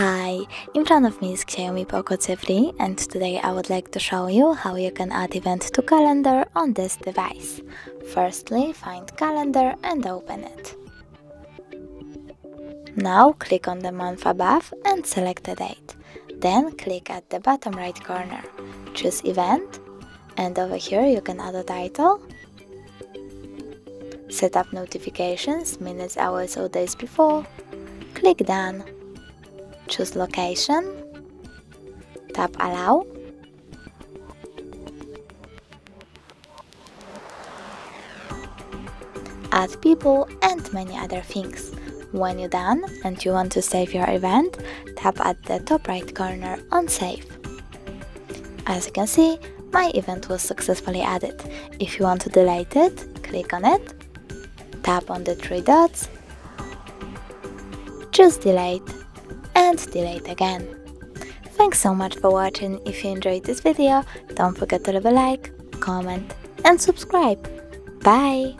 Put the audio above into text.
Hi, in front of me is Xiaomi Poco C3 and today I would like to show you how you can add event to calendar on this device. Firstly, find calendar and open it. Now click on the month above and select a date. Then click at the bottom right corner. Choose event and over here you can add a title. Set up notifications minutes, hours or days before. Click done choose location, tap allow, add people and many other things. When you're done and you want to save your event, tap at the top right corner on save. As you can see, my event was successfully added. If you want to delete it, click on it, tap on the three dots, choose delete and delete again. Thanks so much for watching, if you enjoyed this video, don't forget to leave a like, comment and subscribe. Bye!